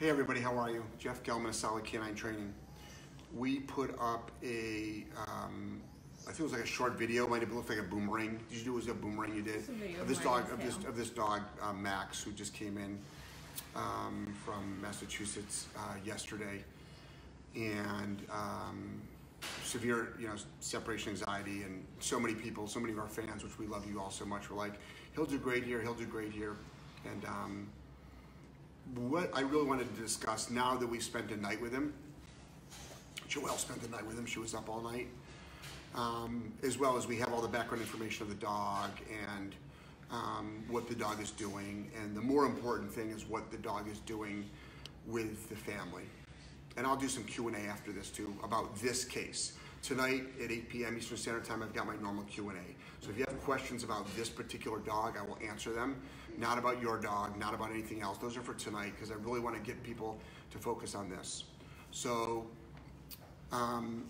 Hey everybody, how are you? Jeff Gellman of Solid K9 Training. We put up a, um, I think it was like a short video. Might have looked like a boomerang. Did you do it was a boomerang you did It's a video of this dog of this of this dog um, Max who just came in um, from Massachusetts uh, yesterday, and um, severe you know separation anxiety and so many people, so many of our fans, which we love you all so much, were like, he'll do great here, he'll do great here, and. What I really wanted to discuss now that we've spent a night with him, Joelle spent the night with him, she was up all night, um, as well as we have all the background information of the dog and um, what the dog is doing. And the more important thing is what the dog is doing with the family. And I'll do some Q&A after this too about this case. Tonight at 8 p.m. Eastern Standard Time, I've got my normal Q&A. So if you have questions about this particular dog, I will answer them. Not about your dog, not about anything else. Those are for tonight because I really want to get people to focus on this. So um,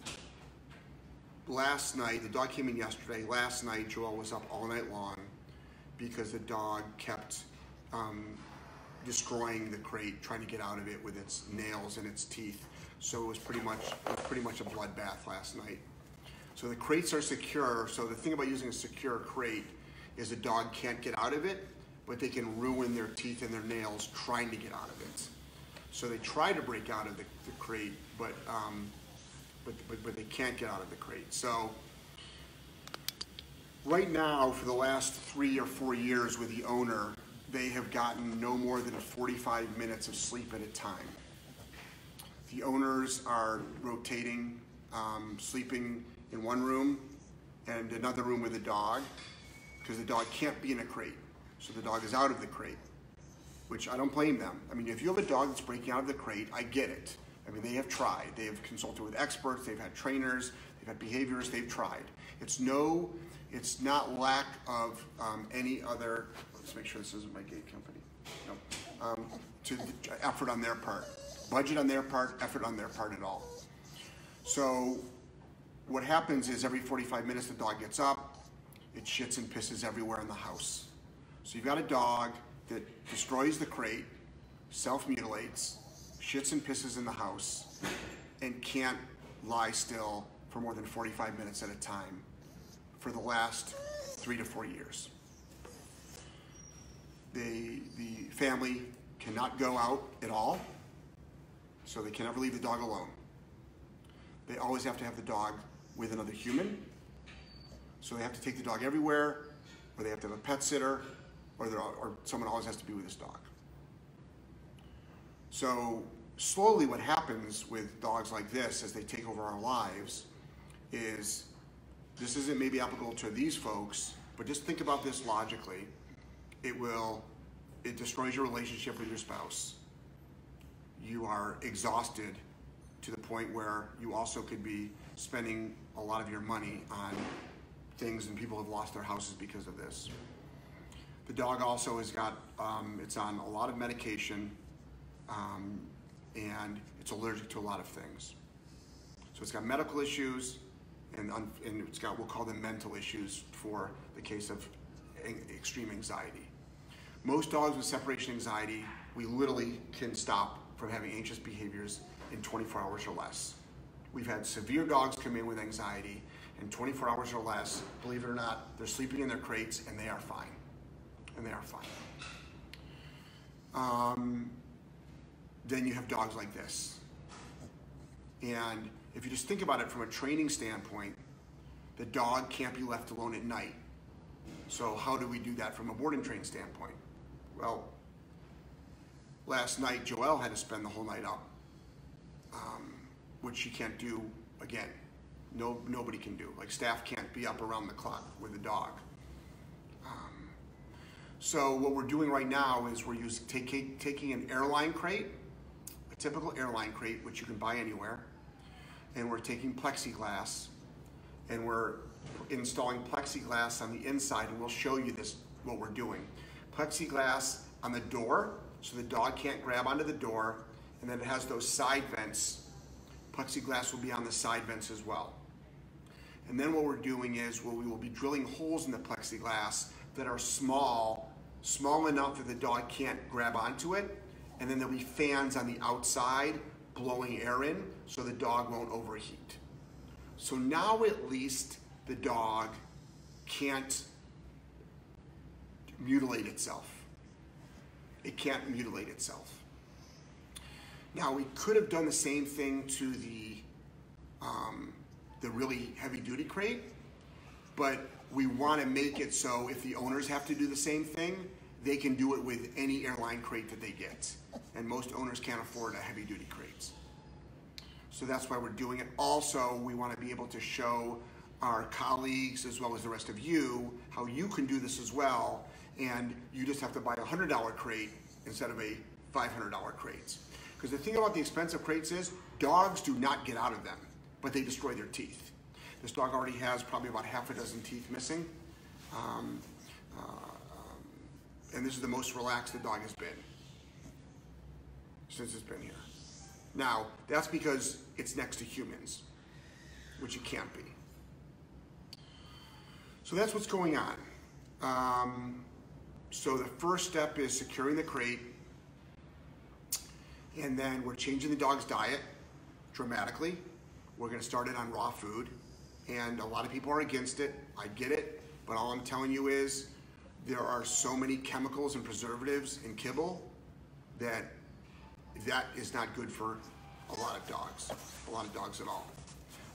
last night, the dog came in yesterday. Last night, Joelle was up all night long because the dog kept um, destroying the crate, trying to get out of it with its nails and its teeth. So it was pretty much it was pretty much a bloodbath last night. So the crates are secure. So the thing about using a secure crate is the dog can't get out of it, but they can ruin their teeth and their nails trying to get out of it. So they try to break out of the, the crate, but, um, but, but but they can't get out of the crate. So right now, for the last three or four years with the owner, they have gotten no more than 45 minutes of sleep at a time. The owners are rotating, um, sleeping in one room and another room with the dog because the dog can't be in a crate. So the dog is out of the crate, which I don't blame them. I mean, if you have a dog that's breaking out of the crate, I get it. I mean, they have tried. They have consulted with experts. They've had trainers. They've had behaviorists. They've tried. It's no, it's not lack of um, any other. Let's make sure this isn't my gate company. No, um, to effort on their part, budget on their part, effort on their part at all. So what happens is every 45 minutes the dog gets up, it shits and pisses everywhere in the house. So you've got a dog that destroys the crate, self-mutilates, shits and pisses in the house, and can't lie still for more than 45 minutes at a time for the last three to four years. The, the family cannot go out at all, so they can never leave the dog alone. They always have to have the dog with another human. So they have to take the dog everywhere, or they have to have a pet sitter, or, or someone always has to be with this dog. So slowly what happens with dogs like this as they take over our lives is, this isn't maybe applicable to these folks, but just think about this logically. It will, it destroys your relationship with your spouse. You are exhausted to the point where you also could be spending a lot of your money on things and people have lost their houses because of this. The dog also has got, um, it's on a lot of medication um, and it's allergic to a lot of things. So it's got medical issues and, and it's got, we'll call them mental issues for the case of extreme anxiety. Most dogs with separation anxiety, we literally can stop from having anxious behaviors in 24 hours or less. We've had severe dogs come in with anxiety in 24 hours or less. Believe it or not, they're sleeping in their crates and they are fine. And they are fine. Um, then you have dogs like this. And if you just think about it from a training standpoint, the dog can't be left alone at night. So how do we do that from a board and train standpoint? Well, last night Joelle had to spend the whole night up, um, which she can't do again. No, nobody can do. Like staff can't be up around the clock with a dog. So what we're doing right now is we're using taking taking an airline crate, a typical airline crate, which you can buy anywhere, and we're taking plexiglass, and we're installing plexiglass on the inside, and we'll show you this what we're doing. Plexiglass on the door, so the dog can't grab onto the door, and then it has those side vents. Plexiglass will be on the side vents as well. And then what we're doing is well, we will be drilling holes in the plexiglass that are small, small enough that the dog can't grab onto it, and then there'll be fans on the outside blowing air in so the dog won't overheat. So now at least the dog can't mutilate itself. It can't mutilate itself. Now we could have done the same thing to the um, the really heavy duty crate, but we want to make it so if the owners have to do the same thing, they can do it with any airline crate that they get. And most owners can't afford a heavy duty crates. So that's why we're doing it. Also, we want to be able to show our colleagues as well as the rest of you how you can do this as well. And you just have to buy a $100 crate instead of a $500 crates. Because the thing about the expensive crates is dogs do not get out of them, but they destroy their teeth. This dog already has probably about half a dozen teeth missing. Um, uh, um, and this is the most relaxed the dog has been since it's been here. Now, that's because it's next to humans, which it can't be. So that's what's going on. Um, so the first step is securing the crate, and then we're changing the dog's diet dramatically. We're going to start it on raw food, and a lot of people are against it. I get it, but all I'm telling you is there are so many chemicals and preservatives in kibble that that is not good for a lot of dogs, a lot of dogs at all.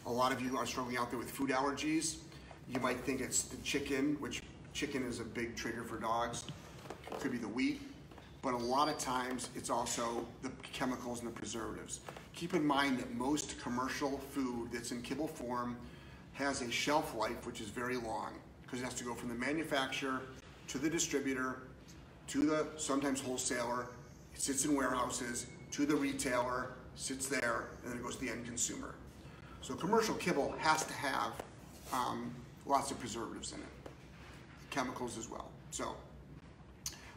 A lot of you are struggling out there with food allergies. You might think it's the chicken, which chicken is a big trigger for dogs. It could be the wheat, but a lot of times it's also the chemicals and the preservatives. Keep in mind that most commercial food that's in kibble form has a shelf life which is very long because it has to go from the manufacturer to the distributor to the sometimes wholesaler. It sits in warehouses to the retailer, sits there, and then it goes to the end consumer. So commercial kibble has to have um, lots of preservatives in it, chemicals as well. So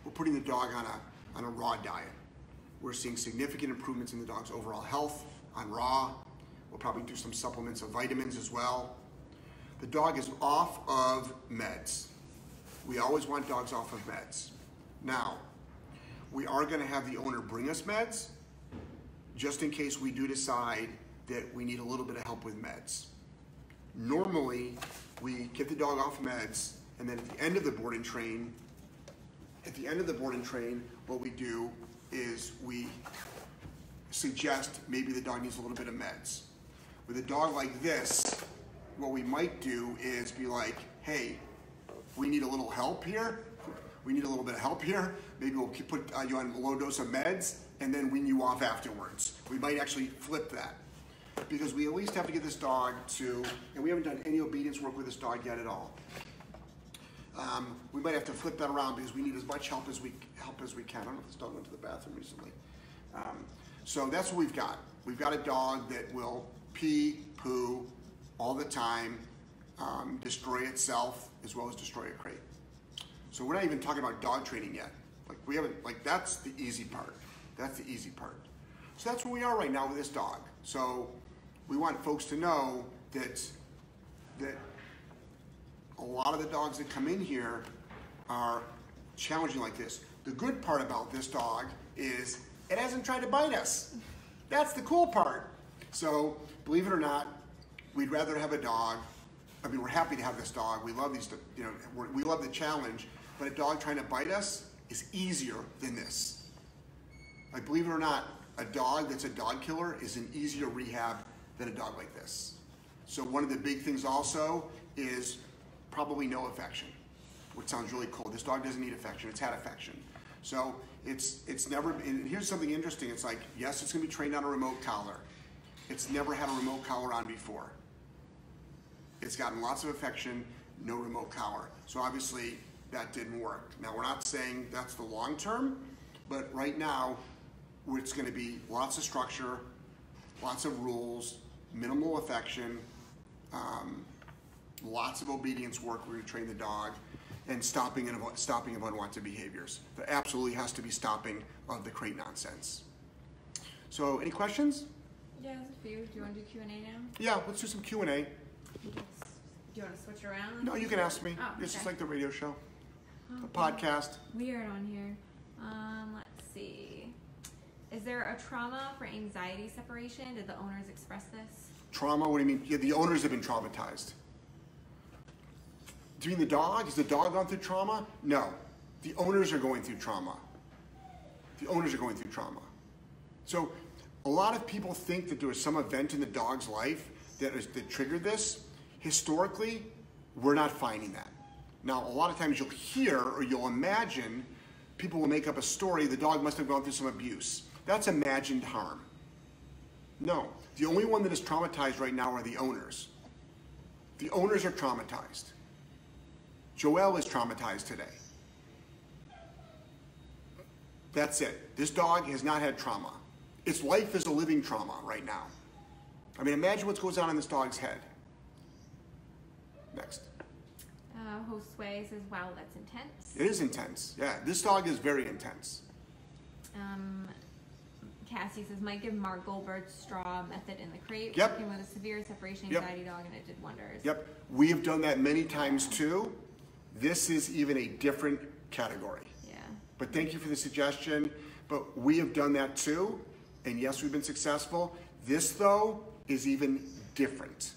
we're putting the dog on a, on a raw diet. We're seeing significant improvements in the dog's overall health on raw. We'll probably do some supplements of vitamins as well. The dog is off of meds. We always want dogs off of meds. Now, we are going to have the owner bring us meds just in case we do decide that we need a little bit of help with meds. Normally, we get the dog off meds, and then at the end of the board and train, at the end of the board and train, what we do is we suggest maybe the dog needs a little bit of meds. With a dog like this, what we might do is be like, hey, we need a little help here. We need a little bit of help here. Maybe we'll put uh, you on a low dose of meds and then wean you off afterwards. We might actually flip that because we at least have to get this dog to, and we haven't done any obedience work with this dog yet at all. Um, we might have to flip that around because we need as much help as we help as we can. I don't know if this dog went to the bathroom recently. Um, so that's what we've got. We've got a dog that will pee, poo all the time, um, destroy itself as well as destroy a crate. So we're not even talking about dog training yet. Like we haven't, like that's the easy part. That's the easy part. So that's where we are right now with this dog. So we want folks to know that that a lot of the dogs that come in here are challenging like this. The good part about this dog is it hasn't tried to bite us. That's the cool part. So believe it or not, we'd rather have a dog. I mean, we're happy to have this dog. We love these, you know, we love the challenge. But a dog trying to bite us is easier than this. Like, believe it or not, a dog that's a dog killer is an easier rehab than a dog like this. So one of the big things also is probably no affection, which sounds really cool. This dog doesn't need affection; it's had affection. So it's it's never. And here's something interesting. It's like yes, it's going to be trained on a remote collar. It's never had a remote collar on before. It's gotten lots of affection, no remote collar. So obviously that didn't work. Now we're not saying that's the long term, but right now it's going to be lots of structure, lots of rules, minimal affection, um, lots of obedience work. We're to train the dog, and stopping of stopping of unwanted behaviors. There absolutely has to be stopping of the crate nonsense. So, any questions? Yeah, there's a few. Do you want to do Q and A now? Yeah, let's do some Q and A. Do you want to switch around? No, you can ask me. Oh, It's just like the radio show, Oh, a podcast. Weird on here. Um, let's see. Is there a trauma for anxiety separation? Did the owners express this? Trauma, what do you mean? Yeah, the owners have been traumatized. Do you mean the dog? Has the dog gone through trauma? No. The owners are going through trauma. The owners are going through trauma. So a lot of people think that there was some event in the dog's life that, is, that triggered this. Historically, we're not finding that. Now, a lot of times you'll hear or you'll imagine people will make up a story the dog must have gone through some abuse. That's imagined harm. No, the only one that is traumatized right now are the owners. The owners are traumatized. Joelle is traumatized today. That's it. This dog has not had trauma. Its life is a living trauma right now. I mean, imagine what goes on in this dog's head. Next. Uh, wow, that's intense. It is intense. Yeah, this dog is very intense. Um, Cassie says, might give Mark Goldberg's straw method in the crate. Yep. Working with a severe separation Yep. anxiety dog, and it did wonders. Yep, we have done that many times too. This is even a different category. Yeah. But thank you for the suggestion. But we have done that too. And yes, we've been successful. This, though, is even different.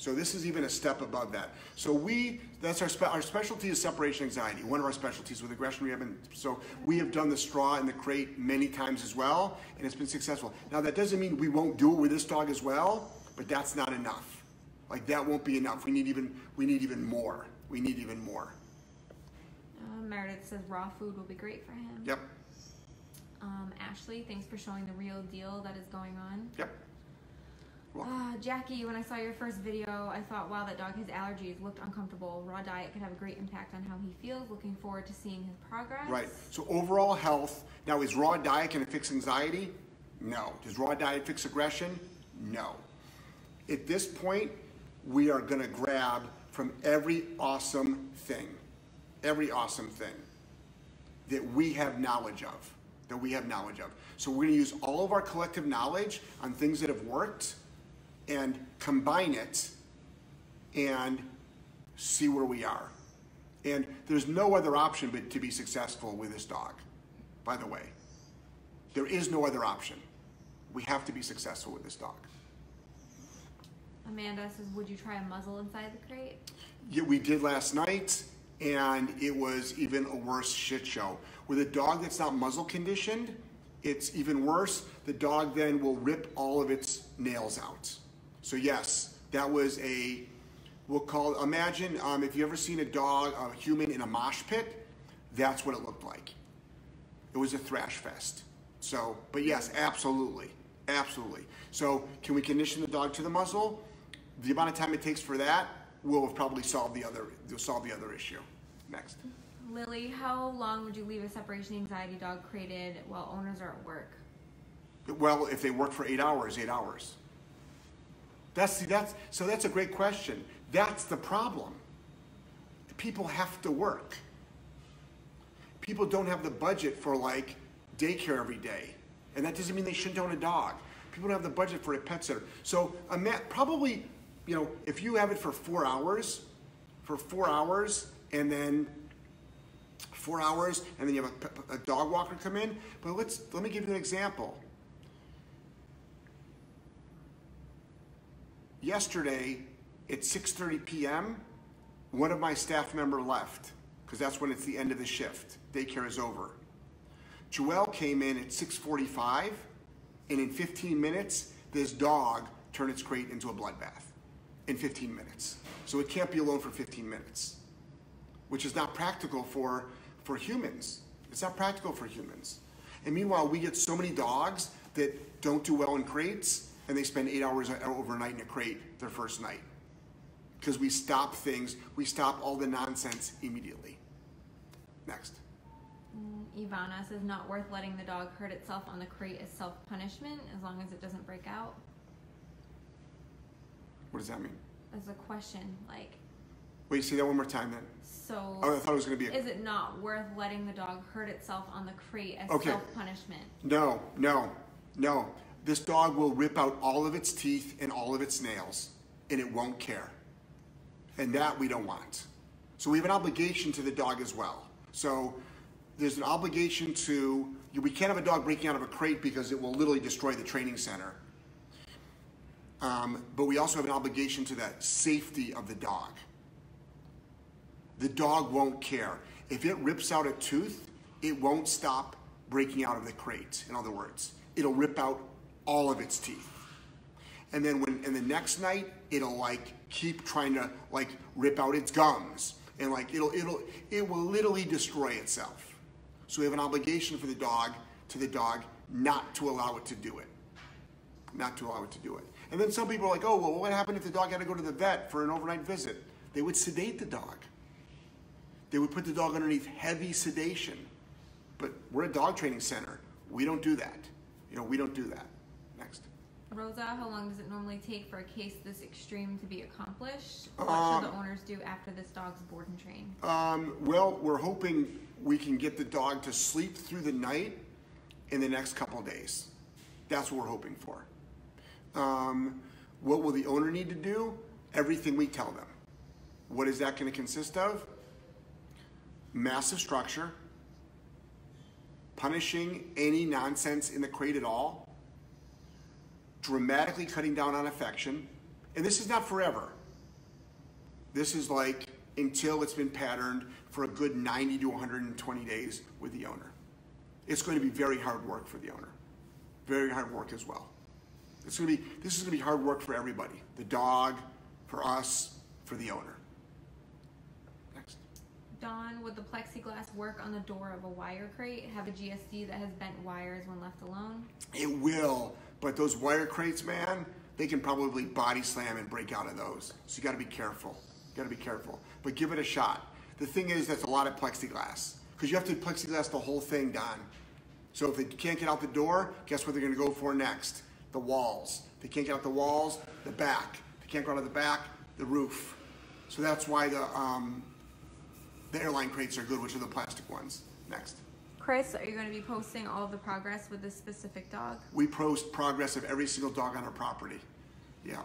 So this is even a step above that. So we, that's our, spe- our specialty is separation anxiety, one of our specialties with aggression rehab. And so we have done the straw in the crate many times as well, and it's been successful. Now that doesn't mean we won't do it with this dog as well, but that's not enough. Like that won't be enough. We need even, we need even more. We need even more. Uh, Meredith says, raw food will be great for him. Yep, Um, Ashley, thanks for showing the real deal that is going on. yep. Uh, Jackie, when I saw your first video, I thought, wow, that dog has allergies, looked uncomfortable. Raw diet could have a great impact on how he feels. Looking forward to seeing his progress. Right. So overall health. Now, is raw diet going to fix anxiety? No. Does raw diet fix aggression? No. At this point, we are going to grab from every awesome thing, every awesome thing that we have knowledge of, that we have knowledge of. So we're going to use all of our collective knowledge on things that have worked and combine it and see where we are. And there's no other option but to be successful with this dog, by the way. There is no other option. We have to be successful with this dog. Amanda says, would you try a muzzle inside the crate? Yeah, we did last night, and it was even a worse shit show. With a dog that's not muzzle conditioned, it's even worse. The dog then will rip all of its nails out. So yes, that was a, we'll call, imagine um, if you ever seen a dog, a human in a mosh pit, that's what it looked like. It was a thrash fest. So, but yes, absolutely, absolutely. So can we condition the dog to the muzzle? The amount of time it takes for that will have probably solved the other, will solve the other issue. Next. Lily, how long would you leave a separation anxiety dog crated while owners are at work? Well, if they work for eight hours, eight hours. That's, see, that's, so that's a great question. That's the problem. People have to work. People don't have the budget for like daycare every day. And that doesn't mean they shouldn't own a dog. People don't have the budget for a pet sitter. So ima- probably, you know, if you have it for four hours, for four hours, and then four hours, and then you have a, a dog walker come in. But let's let me give you an example. Yesterday, at 6:30 p.m., one of my staff member left because that's when it's the end of the shift. Daycare is over. Joelle came in at 6:45, and in 15 minutes, this dog turned its crate into a bloodbath. In 15 minutes, so it can't be alone for 15 minutes, which is not practical for for humans. It's not practical for humans. And meanwhile, we get so many dogs that don't do well in crates, and they spend eight hours overnight in a crate their first night because we stop things, we stop all the nonsense immediately. Next. Mm, Ivana says, not worth letting the dog hurt itself on the crate as self punishment as long as it doesn't break out. What does that mean? As a question, like, Wait, say that one more time then. so Oh, I thought it was going to be a. is it not worth letting the dog hurt itself on the crate as Okay. self punishment? No, no, no. This dog will rip out all of its teeth and all of its nails, and it won't care. And that we don't want. So we have an obligation to the dog as well. So there's an obligation to, we can't have a dog breaking out of a crate because it will literally destroy the training center. Um, but we also have an obligation to that safety of the dog. The dog won't care. If it rips out a tooth, it won't stop breaking out of the crate, in other words. It'll rip out all of its teeth. And then when and the next night, it'll like keep trying to like rip out its gums. And like it'll it'll it will literally destroy itself. So we have an obligation for the dog to the dog not to allow it to do it. Not to allow it to do it. And then some people are like, oh, well, what happened if the dog had to go to the vet for an overnight visit? They would sedate the dog. They would put the dog underneath heavy sedation. But we're a dog training center. We don't do that. You know, we don't do that. Rosa, how long does it normally take for a case this extreme to be accomplished? What Um, should the owners do after this dog's board and trained? Um, well, we're hoping we can get the dog to sleep through the night in the next couple days. That's what we're hoping for. Um, what will the owner need to do? Everything we tell them. What is that going to consist of? Massive structure, punishing any nonsense in the crate at all, dramatically cutting down on affection, and this is not forever. This is like until it's been patterned for a good 90 to 120 days with the owner. It's going to be very hard work for the owner. Very hard work as well. It's going to be this is going to be hard work for everybody. The dog, for us, for the owner. Next. Dawn, would the plexiglass work on the door of a wire crate? Have a GSD that has bent wires when left alone? It will, but those wire crates, man, they can probably body slam and break out of those. So you got to be careful. You got to be careful. But give it a shot. The thing is, that's a lot of plexiglass because you have to plexiglass the whole thing, Don. So if they can't get out the door, guess what they're going to go for next? The walls. They can't get out the walls, the back. They can't go out of the back, the roof. So that's why the um, the airline crates are good, which are the plastic ones. Next. Chris, are you going to be posting all the progress with this specific dog? We post progress of every single dog on our property. Yeah.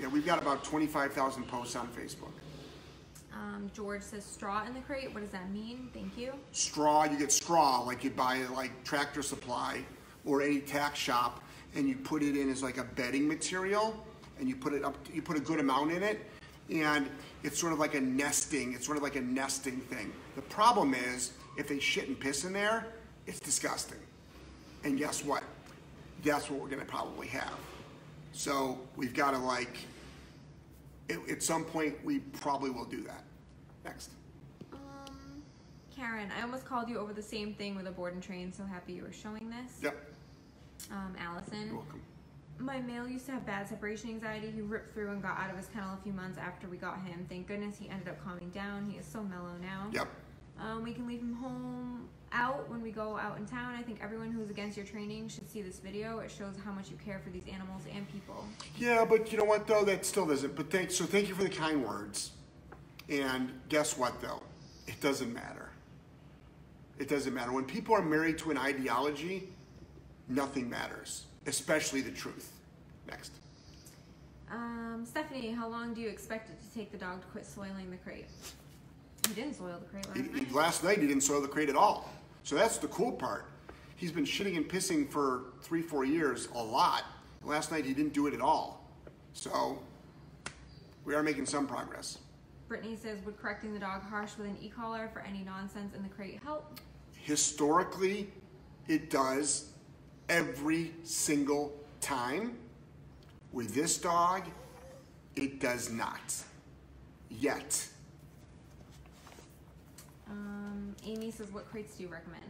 Yeah, we've got about 25,000 posts on Facebook. Um, George says straw in the crate. What does that mean? Thank you. Straw, you get straw like you buy at like Tractor Supply or any tack shop and you put it in as like a bedding material and you put it up, you put a good amount in it and it's sort of like a nesting, it's sort of like a nesting thing. The problem is if they shit and piss in there, it's disgusting. And guess what? That's what we're gonna probably have. So we've gotta like, at, at some point, we probably will do that. Next. Um, Karen, I almost called you over the same thing with a board and train. So happy you were showing this. Yep, Um, Allison. you're welcome. My male used to have bad separation anxiety. He ripped through and got out of his kennel a few months after we got him. Thank goodness he ended up calming down. He is so mellow now. Yep. Um, we can leave him home out when we go out in town. I think everyone who's against your training should see this video. It shows how much you care for these animals and people. Yeah, but you know what though? That still doesn't. But thank so thank you for the kind words. And guess what though? It doesn't matter. It doesn't matter. When people are married to an ideology, nothing matters, especially the truth. Next. Um, Stephanie, how long do you expect it to take the dog to quit soiling the crate? He didn't soil the crate last He, night. last night he didn't soil the crate at all. So that's the cool part. He's been shitting and pissing for three, four years a lot. Last night he didn't do it at all. So we are making some progress. Brittany says, would correcting the dog harsh with an e-collar for any nonsense in the crate help? historically it does every single time with this dog it does not yet Amy says, what crates do you recommend?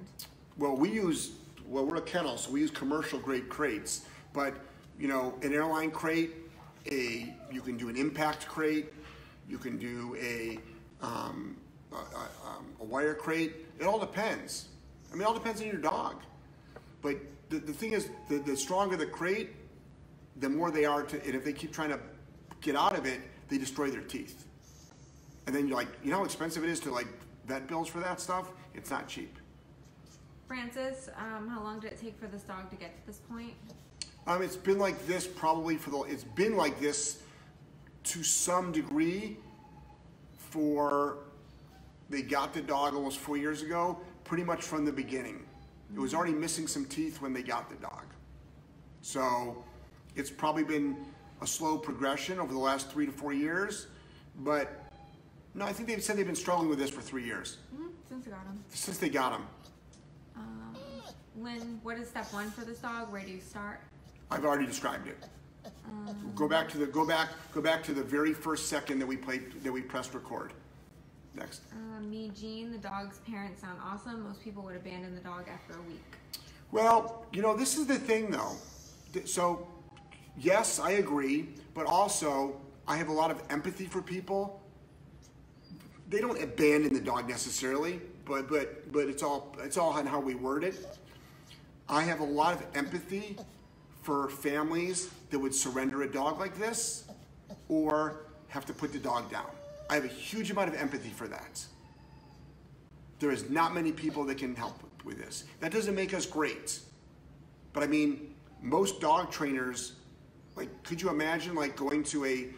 well we use well we're a kennel so we use commercial grade crates. But you know an airline crate a you can do an impact crate you can do a um, a, a, um, a wire crate. It all depends. I mean it all depends on your dog. But the, the thing is the, the stronger the crate the more they are to and if they keep trying to get out of it they destroy their teeth. And then you're like you know how expensive it is to like vet bills for that stuff it's not cheap Francis, um, how long did it take for this dog to get to this point? Um, it's been like this probably for the. It's been like this to some degree for. They got the dog almost four years ago, pretty much from the beginning. It was already missing some teeth when they got the dog. So it's probably been a slow progression over the last three to four years, but no, I think they've said they've been struggling with this for three years Mhm, Since I got him. since they got him. Um, Lynn, what is step one for this dog? Where do you start? I've already described it. Um, Go back to the go back go back to the very first second that we played that we pressed record. Next. uh, me, Jean, the dog's parents sound awesome. Most people would abandon the dog after a week. Well, you know, this is the thing though. So, yes, I agree, but also I have a lot of empathy for people. They don't abandon the dog necessarily, but but but it's all it's all on how we word it. I have a lot of empathy for families that would surrender a dog like this or have to put the dog down. I have a huge amount of empathy for that. There is not many people that can help with this. That doesn't make us great. But I mean, most dog trainers, like, could you imagine like going to a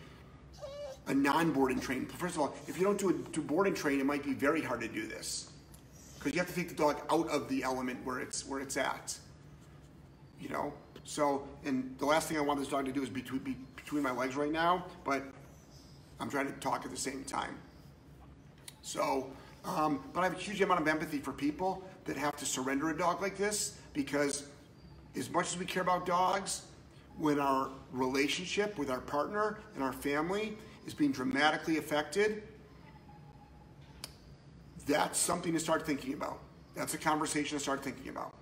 a non-boarding train? First of all, if you don't do a do boarding train, it might be very hard to do this because you have to take the dog out of the element where it's where it's at. You know. So, and the last thing I want this dog to do is be between, be between my legs right now, but I'm trying to talk at the same time. So, um, but I have a huge amount of empathy for people that have to surrender a dog like this because, as much as we care about dogs, when our relationship with our partner and our family is being dramatically affected, that's something to start thinking about. That's a conversation to start thinking about.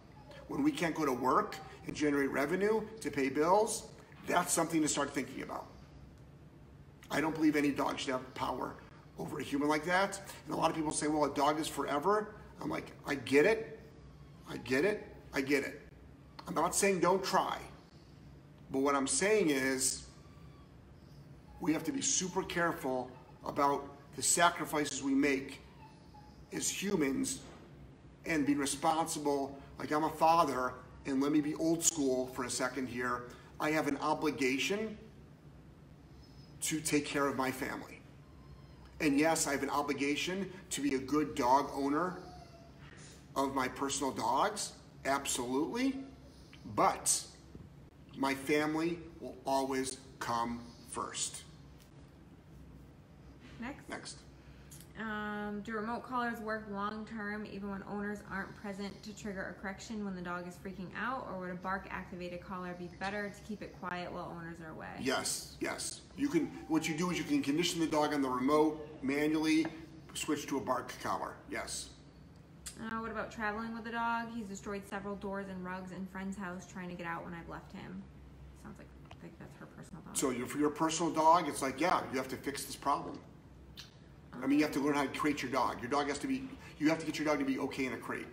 When we can't go to work and generate revenue to pay bills, that's something to start thinking about. I don't believe any dog should have power over a human like that. And a lot of people say, well, a dog is forever. I'm like, I get it. I get it. I get it. I'm not saying don't try. But what I'm saying is we have to be super careful about the sacrifices we make as humans and be responsible. Like I'm a father, and let me be old school for a second here. I have an obligation to take care of my family. And yes, I have an obligation to be a good dog owner of my personal dogs, absolutely. But my family will always come first. Next. Next. Um, do remote collars work long term even when owners aren't present to trigger a correction when the dog is freaking out? Or would a bark activated collar be better to keep it quiet while owners are away? Yes, yes. You can. What you do is you can condition the dog on the remote manually, switch to a bark collar. Yes. Uh, what about traveling with the dog? He's destroyed several doors and rugs in friend's house trying to get out when I've left him. Sounds like think that's her personal dog. So you for your personal dog, it's like yeah, you have to fix this problem. I mean, you have to learn how to crate your dog. Your dog has to be. You have to get your dog to be okay in a crate.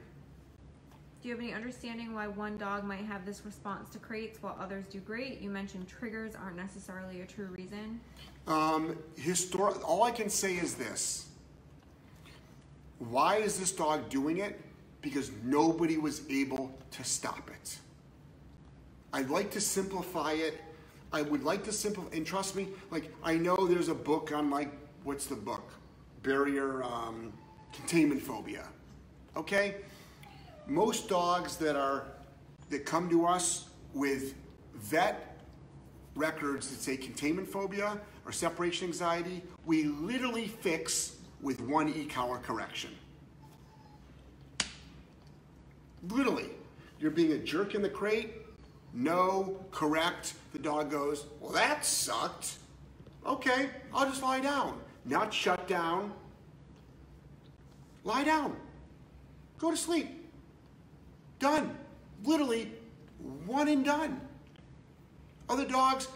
Do you have any understanding why one dog might have this response to crates while others do great? You mentioned triggers aren't necessarily a true reason. Um, histor- all I can say is this. Why is this dog doing it? Because nobody was able to stop it. I'd like to simplify it. I would like to simplify, and trust me, like, I know there's a book on, like, what's the book? Barrier um, containment phobia. Okay? Most dogs that are, that come to us with vet records that say containment phobia or separation anxiety, we literally fix with one e-collar correction. Literally, you're being a jerk in the crate. No, correct. The dog goes, well, that sucked. Okay, I'll just lie down. Not shut down. Lie down. Go to sleep. Done. Literally, one and done. Other dogs,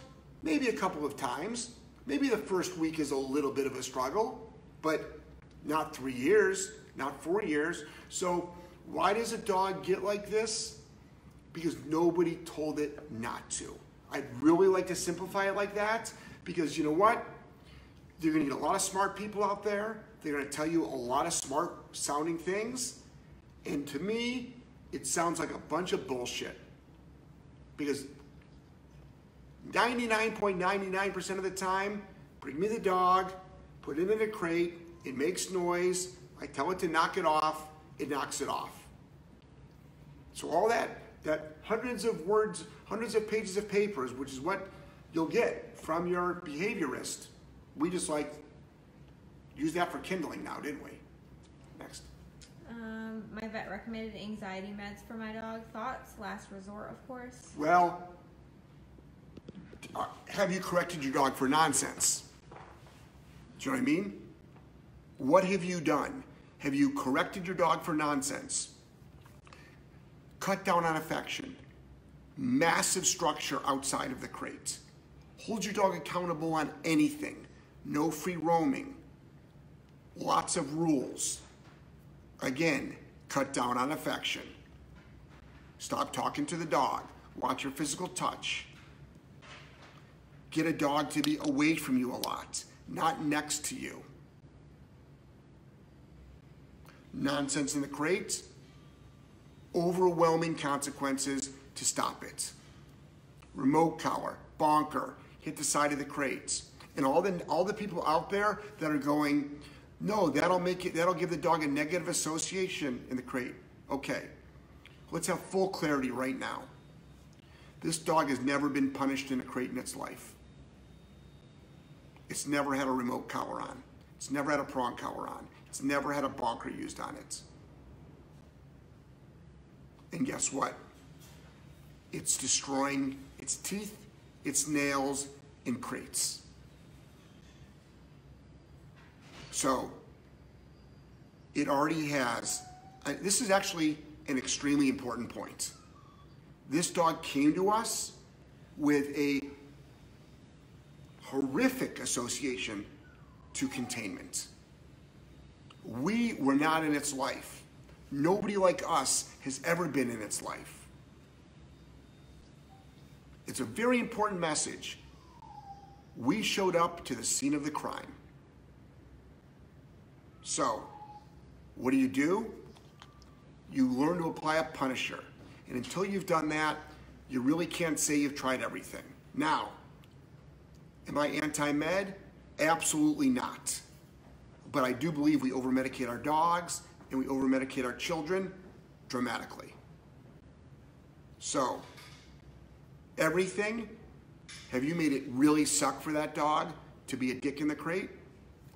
maybe a couple of times. Maybe the first week is a little bit of a struggle, but not three years, not four years. So, why does a dog get like this? Because nobody told it not to. I'd really like to simplify it like that because you know what? You're gonna get a lot of smart people out there. They're gonna tell you a lot of smart sounding things. And to me, it sounds like a bunch of bullshit. Because 99.99% of the time, bring me the dog, put it in a crate, it makes noise, I tell it to knock it off, it knocks it off. So all that, that hundreds of words, hundreds of pages of papers, which is what you'll get from your behaviorist, we just like use that for kindling now, didn't we? Next. Um, my vet recommended anxiety meds for my dog. Thoughts? Last resort, of course. Well, uh, have you corrected your dog for nonsense? Do you know what I mean? What have you done? Have you corrected your dog for nonsense? Cut down on affection. Massive structure outside of the crate. Hold your dog accountable on anything. No free roaming. Lots of rules. Again, cut down on affection. Stop talking to the dog. Watch your physical touch. Get a dog to be away from you a lot, not next to you. Nonsense in the crate, overwhelming consequences to stop it. Remote collar, bonker, hit the side of the crates. And all the all the people out there that are going, no, that'll make it that'll give the dog a negative association in the crate. Okay. Let's have full clarity right now. This dog has never been punished in a crate in its life. It's never had a remote collar on. It's never had a prong collar on. It's never had a bonker used on it. And guess what? It's destroying its teeth, its nails, and crates. So, it already has, this is actually an extremely important point. This dog came to us with a horrific association to containment. We were not in its life. Nobody like us has ever been in its life. It's a very important message. We showed up to the scene of the crime. So, what do you do? You learn to apply a punisher. And until you've done that, you really can't say you've tried everything. Now, am I anti med? Absolutely not. But I do believe we over medicate our dogs and we over medicate our children dramatically. So, everything, have you made it really suck for that dog to be a dick in the crate?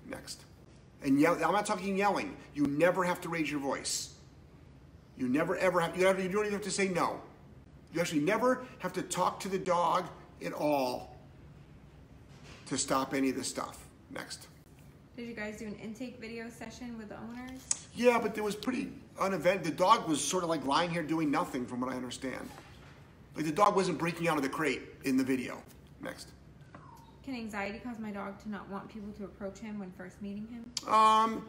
Next. And yell, I'm not talking yelling. You never have to raise your voice. You never ever have, you, have, you don't even have to say no. You actually never have to talk to the dog at all to stop any of this stuff. Next. Did you guys do an intake video session with the owners? Yeah, but there was pretty unevent. The dog was sort of like lying here doing nothing, from what I understand. Like the dog wasn't breaking out of the crate in the video. Next. Can anxiety cause my dog to not want people to approach him when first meeting him? Um,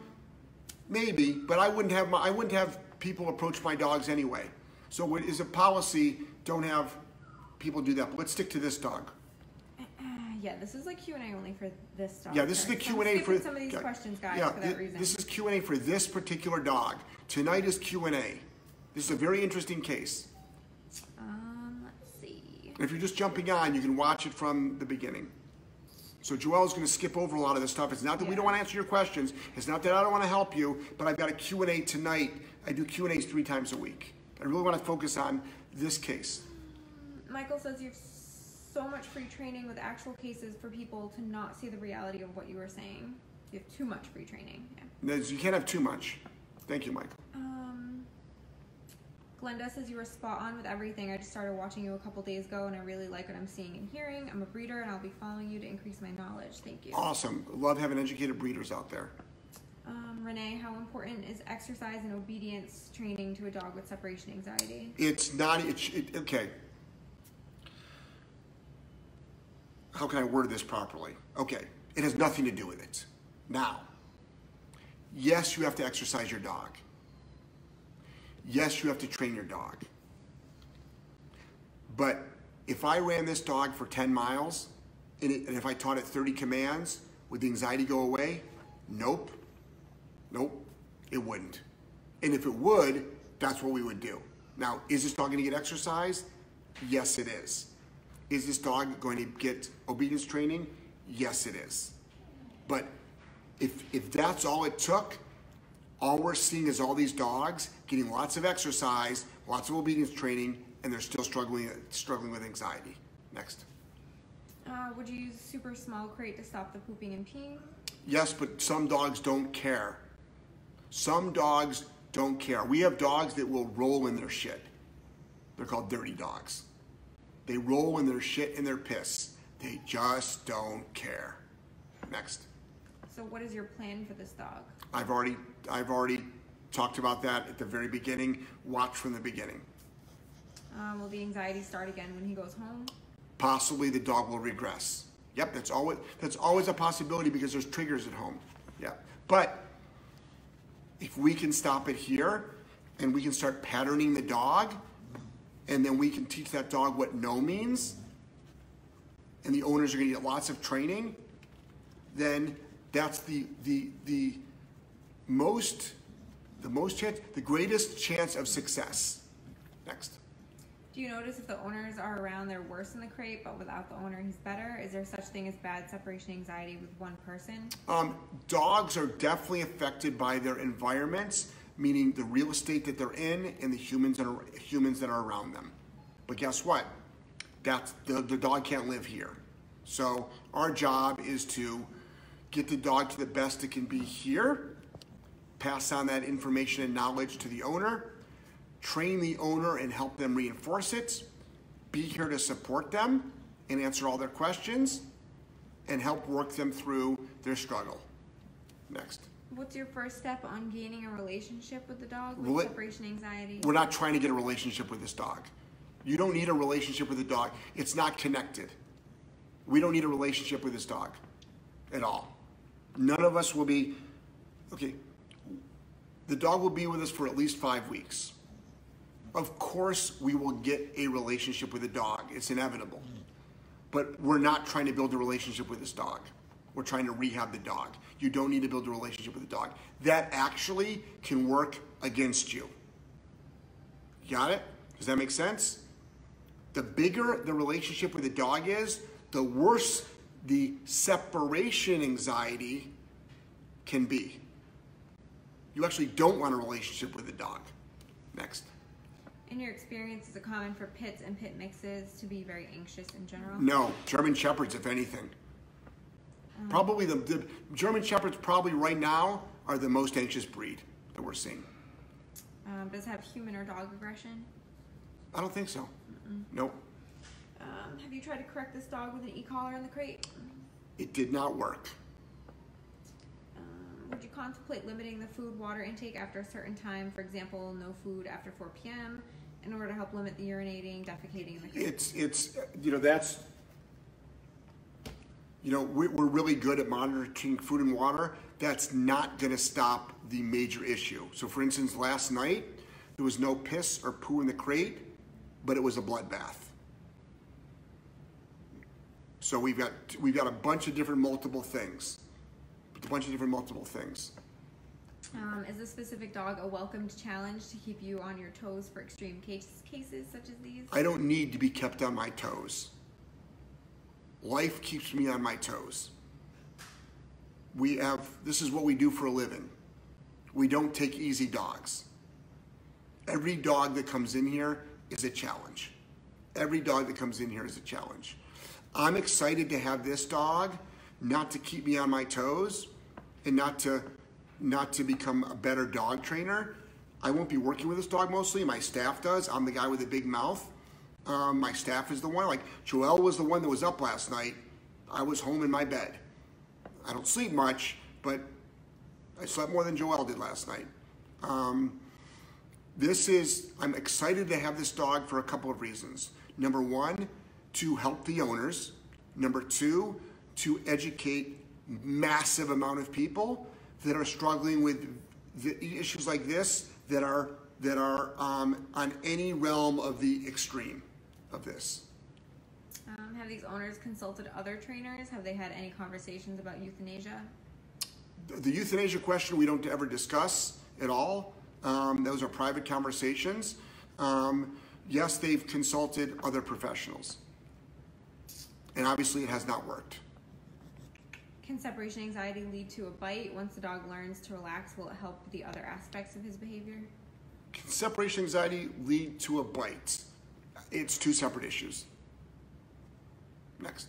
maybe, but I wouldn't have my I wouldn't have people approach my dogs anyway. So what is a policy? Don't have people do that. But let's stick to this dog. Yeah, this is like Q and A only for this dog. Yeah, this is the Q and A for some of these questions, guys, Yeah, for that thi- reason. this is Q and A for this particular dog. Tonight is Q and A. This is a very interesting case. Um, let's see. And if you're just jumping on, you can watch it from the beginning. So Joelle is going to skip over a lot of this stuff. It's not that we don't want to answer your questions. It's not that I don't want to help you, but I've got a Q and A tonight. I do Q and A's three times a week. I really want to focus on this case. Michael says you have so much free training with actual cases for people to not see the reality of what you were saying. You have too much free training. Yeah. You can't have too much. Thank you, Michael. Glenda says you were spot on with everything. I just started watching you a couple days ago, and I really like what I'm seeing and hearing. I'm a breeder, and I'll be following you to increase my knowledge. Thank you. Awesome. Love having educated breeders out there. Um, Renee, how important is exercise and obedience training to a dog with separation anxiety? It's not, it's, it, okay. How can I word this properly? Okay, it has nothing to do with it. Now, yes, you have to exercise your dog. Yes, you have to train your dog. But if I ran this dog for 10 miles and, it, and if I taught it 30 commands, would the anxiety go away? Nope. Nope, it wouldn't. And if it would, that's what we would do. Now, is this dog going to get exercise? Yes, it is. Is this dog going to get obedience training? Yes, it is. But if, if that's all it took, All we're seeing is all these dogs getting lots of exercise, lots of obedience training, and they're still struggling struggling with anxiety. Next. Uh, would you use super small crate to stop the pooping and peeing? Yes, but some dogs don't care. Some dogs don't care. We have dogs that will roll in their shit. They're called dirty dogs. They roll in their shit and their piss. They just don't care. Next. So, what is your plan for this dog? I've already I've already talked about that at the very beginning. Watch from the beginning. Um, will the anxiety start again when he goes home? Possibly the dog will regress. Yep, that's always that's always a possibility because there's triggers at home. Yeah, but if we can stop it here and we can start patterning the dog, and then we can teach that dog what no means, and the owners are going to get lots of training, then that's the the the most the most chance the greatest chance of success. Next. Do you notice if the owners are around, they're worse in the crate, but without the owner, he's better? Is there such thing as bad separation anxiety with one person? Um, dogs are definitely affected by their environments, meaning the real estate that they're in and the humans that are humans that are around them. But guess what? That's the, the dog can't live here. So our job is to get the dog to the best it can be here, pass on that information and knowledge to the owner, train the owner and help them reinforce it, be here to support them and answer all their questions, and help work them through their struggle. Next. What's your first step on gaining a relationship with the dog with separation anxiety? We're not trying to get a relationship with this dog. You don't need a relationship with the dog. It's not connected. We don't need a relationship with this dog at all. None of us will be, okay, the dog will be with us for at least five weeks. Of course, we will get a relationship with the dog. It's inevitable. But we're not trying to build a relationship with this dog. We're trying to rehab the dog. You don't need to build a relationship with the dog. That actually can work against you. Got it? Does that make sense? The bigger the relationship with the dog is, the worse the separation anxiety can be. You actually don't want a relationship with a dog. Next. In your experience, is it common for pits and pit mixes to be very anxious in general? No, German Shepherds, if anything. Probably the, the German Shepherds, probably right now, are the most anxious breed that we're seeing. Um, does it have human or dog aggression? I don't think so. Nope. Um, have you tried to correct this dog with an e-collar in the crate? It did not work. Um, would you contemplate limiting the food water intake after a certain time? For example, no food after 4 p.m. in order to help limit the urinating, defecating in the crate. It's, it's, you know, that's, you know, we, we're really good at monitoring food and water. That's not going to stop the major issue. So, for instance, last night, there was no piss or poo in the crate, but it was a bloodbath. So we've got we've got a bunch of different multiple things, a bunch of different multiple things. Um, is this specific dog a welcomed challenge to keep you on your toes for extreme case, cases such as these? I don't need to be kept on my toes. Life keeps me on my toes. We have, this is what we do for a living. We don't take easy dogs. Every dog that comes in here is a challenge. Every dog that comes in here is a challenge. I'm excited to have this dog, not to keep me on my toes and not to not to become a better dog trainer. I won't be working with this dog mostly. My staff does. I'm the guy with the big mouth. Um, my staff is the one. Like Joelle was the one that was up last night. I was home in my bed. I don't sleep much, but I slept more than Joelle did last night. Um, this is, I'm excited to have this dog for a couple of reasons. Number one, to help the owners. Number two, to educate massive amount of people that are struggling with the issues like this that are that are um, on any realm of the extreme of this. Um, have these owners consulted other trainers? Have they had any conversations about euthanasia? The- The euthanasia question we don't ever discuss at all. Um, those are private conversations. Um, yes, they've consulted other professionals, and obviously it has not worked. Can separation anxiety lead to a bite? Once the dog learns to relax, will it help the other aspects of his behavior? Can separation anxiety lead to a bite? It's two separate issues. Next.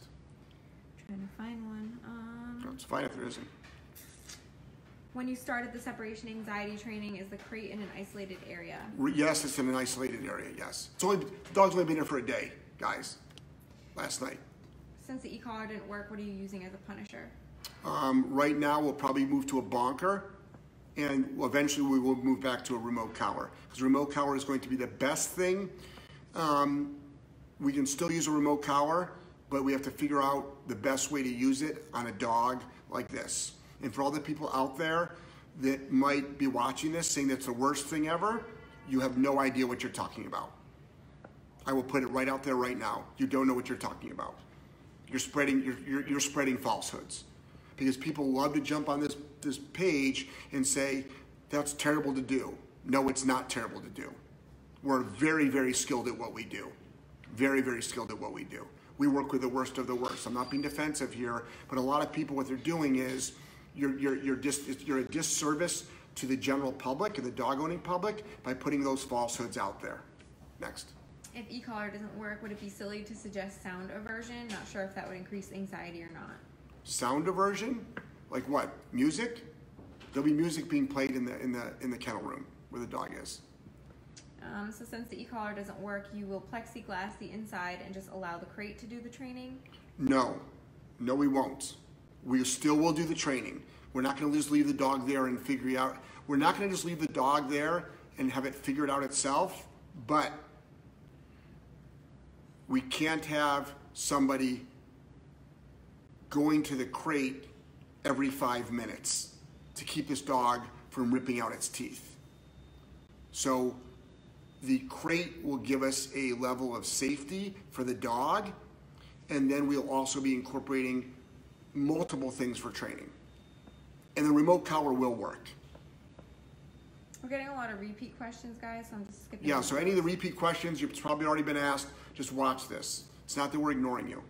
Trying to find one. Um, It's fine if there isn't. when you started the separation anxiety training, is the crate in an isolated area? Yes, it's in an isolated area, yes. It's only, the dog's only been here for a day, guys, last night. Since the e-collar didn't work, what are you using as a punisher? Um, right now, we'll probably move to a bonker, and eventually we will move back to a remote collar. Because remote collar is going to be the best thing. Um, we can still use a remote collar, but we have to figure out the best way to use it on a dog like this. And for all the people out there that might be watching this saying that's the worst thing ever, you have no idea what you're talking about. I will put it right out there right now. You don't know what you're talking about. You're spreading, you're, you're, you're spreading falsehoods because people love to jump on this, this page and say, that's terrible to do. No, it's not terrible to do. We're very, very skilled at what we do. Very, very skilled at what we do. We work with the worst of the worst. I'm not being defensive here, but a lot of people, what they're doing is you're, you're, you're, dis, you're a disservice to the general public and the dog owning public by putting those falsehoods out there. Next. If e-collar doesn't work, would it be silly to suggest sound aversion? Not sure if that would increase anxiety or not. Sound aversion? Like what? Music? There'll be music being played in the in the in the kennel room where the dog is. Um, so since the e-collar doesn't work, you will plexiglass the inside and just allow the crate to do the training. No, no, we won't. We still will do the training. We're not going to just leave the dog there and figure it out. We're not going to just leave the dog there and have it figure it out itself. But we can't have somebody going to the crate every five minutes to keep this dog from ripping out its teeth. So the crate will give us a level of safety for the dog, and then we'll also be incorporating multiple things for training. And the remote collar will work. We're getting a lot of repeat questions, guys, so I'm just skipping. Yeah, so any of the repeat questions, you've probably already been asked, just watch this. It's not that we're ignoring you.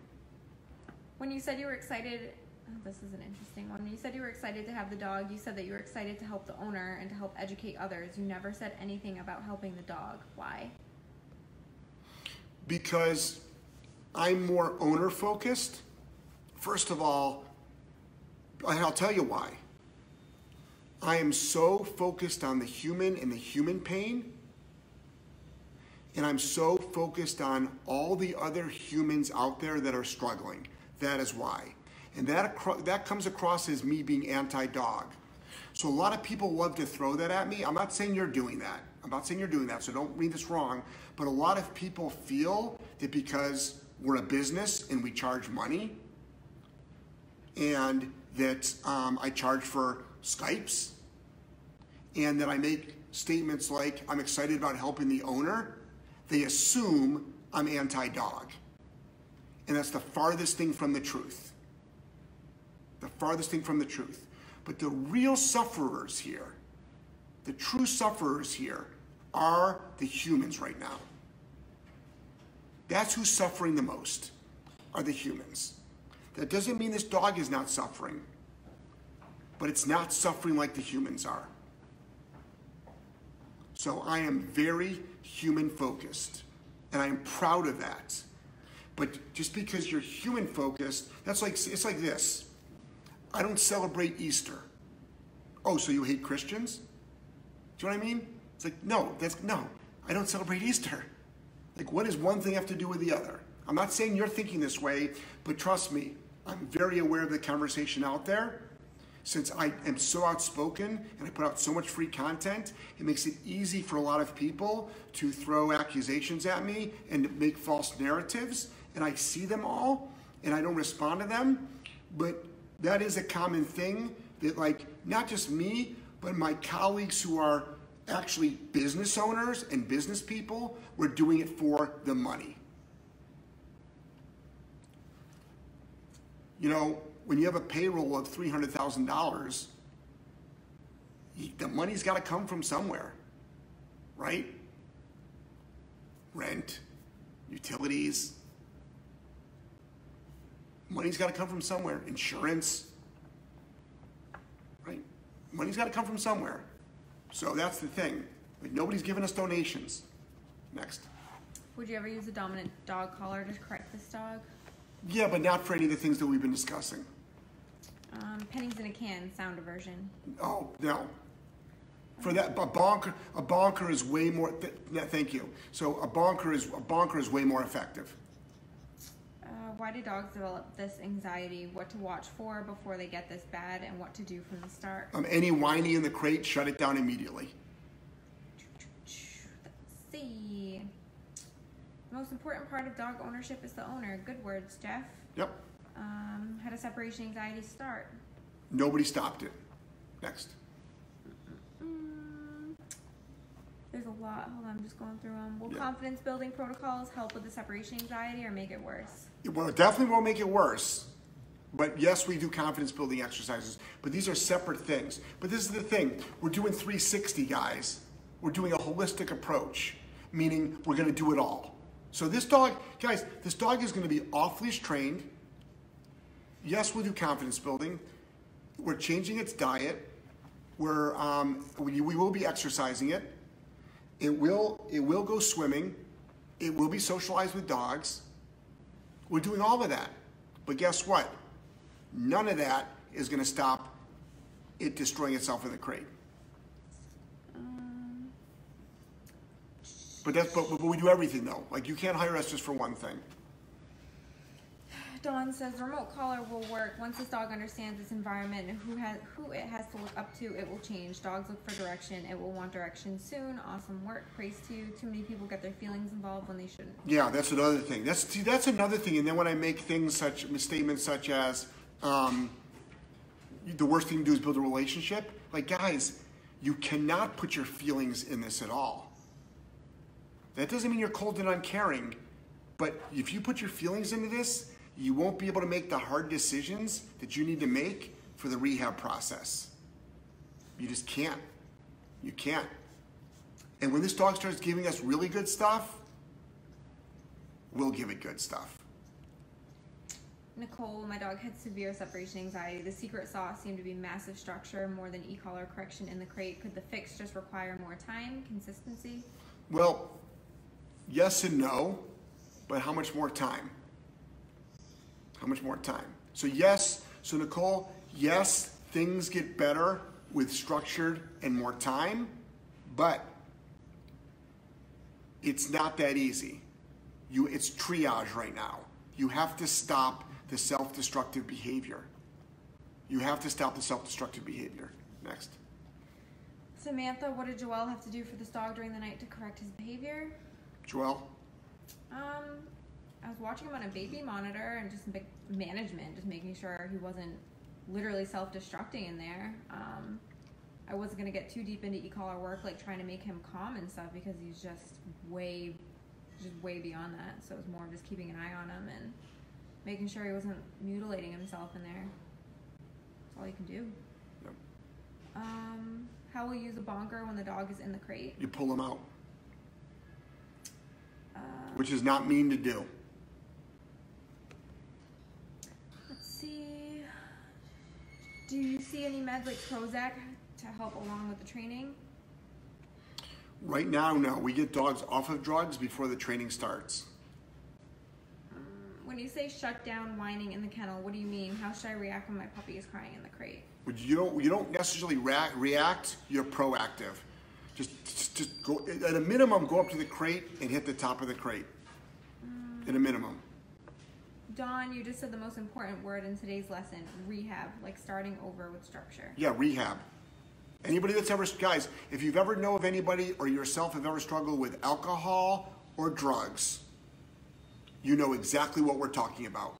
When you said you were excited, oh, this is an interesting one. When you said you were excited to have the dog, you said that you were excited to help the owner and to help educate others. You never said anything about helping the dog. Why? because I'm more owner focused. First of all, and I'll tell you why. I am so focused on the human and the human pain, and I'm so focused on all the other humans out there that are struggling. That is why. And that, that comes across as me being anti dog. So a lot of people love to throw that at me. I'm not saying you're doing that. I'm not saying you're doing that, so don't read this wrong. But a lot of people feel that because we're a business and we charge money, and that um, I charge for Skypes, and that I make statements like I'm excited about helping the owner, they assume I'm anti dog. And that's the farthest thing from the truth. The farthest thing from the truth. But the real sufferers here, the true sufferers here, are the humans right now. That's who's suffering the most, are the humans. That doesn't mean this dog is not suffering, but it's not suffering like the humans are. So I am very human focused, and I'm proud of that. But just because you're human focused, that's like it's like this. I don't celebrate Easter. Oh, so you hate Christians? Do you know what I mean? It's like no, that's no. I don't celebrate Easter. Like what does one thing have to do with the other? I'm not saying you're thinking this way, but trust me, I'm very aware of the conversation out there. Since I am so outspoken and I put out so much free content, it makes it easy for a lot of people to throw accusations at me and make false narratives. And I see them all and I don't respond to them. But that is a common thing that, like, not just me, but my colleagues who are actually business owners and business people, we're doing it for the money. You know, when you have a payroll of $300,000, the money's got to come from somewhere, right? Rent, utilities. Money's got to come from somewhere. Insurance. Right? Money's got to come from somewhere. So that's the thing. Like, nobody's giving us donations. Next. Would you ever use a dominant dog collar to correct this dog? Yeah, but not for any of the things that we've been discussing. Um, pennies in a can, sound aversion. Oh, no. For that, a bonker, a bonker is way more, th- yeah, thank you. So a bonker is, a bonker is way more effective. Uh, why do dogs develop this anxiety? What to watch for before they get this bad, and what to do from the start? Um, any whiny in the crate, shut it down immediately. Let's see. The most important part of dog ownership is the owner. Good words, Jeff. Yep. Um, how does separation anxiety start? Nobody stopped it. Next. Mm, there's a lot. Hold on, I'm just going through them. Will Yeah. confidence building protocols help with the separation anxiety or make it worse? Well, it definitely won't make it worse. But yes, we do confidence building exercises, but these are separate things. But this is the thing we're doing 360, guys. We're doing a holistic approach, meaning we're going to do it all. So, this dog, guys, this dog is going to be off leash trained. Yes, we'll do confidence building. We're changing its diet. We're, um, we, we will be exercising it. It will, it will go swimming. It will be socialized with dogs. We're doing all of that. But guess what? None of that is going to stop it destroying itself in the crate. But that's but, but we do everything though. Like you can't hire us just for one thing. Dawn says remote collar will work once this dog understands its environment and who has who it has to look up to. It will change. Dogs look for direction. It will want direction soon. Awesome work. Praise to you. Too many people get their feelings involved when they shouldn't. Yeah, that's another thing. That's see, that's another thing. And then when I make things such statements such as um, the worst thing to do is build a relationship. Like guys, you cannot put your feelings in this at all. That doesn't mean you're cold and uncaring, but if you put your feelings into this, you won't be able to make the hard decisions that you need to make for the rehab process. You just can't. You can't. And when this dog starts giving us really good stuff, we'll give it good stuff. Nicole, my dog had severe separation anxiety. The secret sauce seemed to be massive structure more than e-collar correction in the crate. Could the fix just require more time, consistency? Well, yes and no, but how much more time? How much more time? So, yes, so Nicole, yes, things get better with structured and more time, but it's not that easy. You, it's triage right now. You have to stop the self destructive behavior. You have to stop the self destructive behavior. Next. Samantha, what did Joelle have to do for this dog during the night to correct his behavior? Joelle? Um, I was watching him on a baby monitor and just management, just making sure he wasn't literally self-destructing in there. Um, I wasn't gonna get too deep into e-collar work, like trying to make him calm and stuff, because he's just way, just way beyond that. So it was more of just keeping an eye on him and making sure he wasn't mutilating himself in there. That's all you can do. Yep. Um, how will you use a bonker when the dog is in the crate? You pull him out, Uh, which is not mean to do. Let's see. Do you see any meds like Prozac to help along with the training? Right now, no. We get dogs off of drugs before the training starts. When you say shut down whining in the kennel, what do you mean? How should I react when my puppy is crying in the crate? You don't you don't necessarily rea- react. You're proactive. Just, just just go at a minimum. Go up to the crate and hit the top of the crate. At a minimum. Don, you just said the most important word in today's lesson rehab, like starting over with structure. Yeah, rehab. Anybody that's ever guys, if you've ever know of anybody or yourself have ever struggled with alcohol or drugs, you know exactly what we're talking about.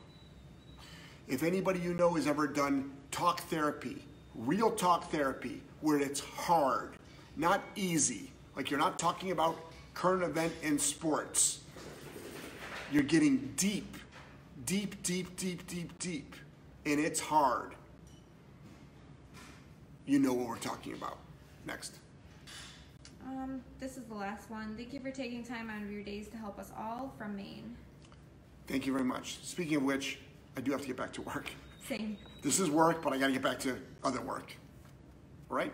If anybody you know has ever done talk therapy, real talk therapy, where it's hard, not easy, like you're not talking about current event in sports. You're getting deep, deep, deep, deep, deep, deep, and it's hard. You know what we're talking about. Next. Um, this is the last one. Thank you for taking time out of your days to help us all from Maine. Thank you very much. Speaking of which, I do have to get back to work. Same. This is work, but I got to get back to other work. All right?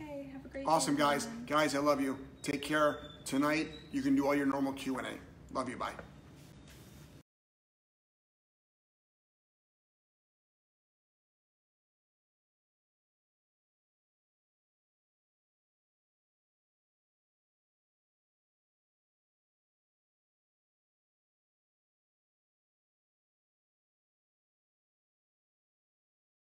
Okay, have a great Awesome, day, guys. Guys, I love you. Take care. Tonight, you can do all your normal Q&A. Love you. Bye.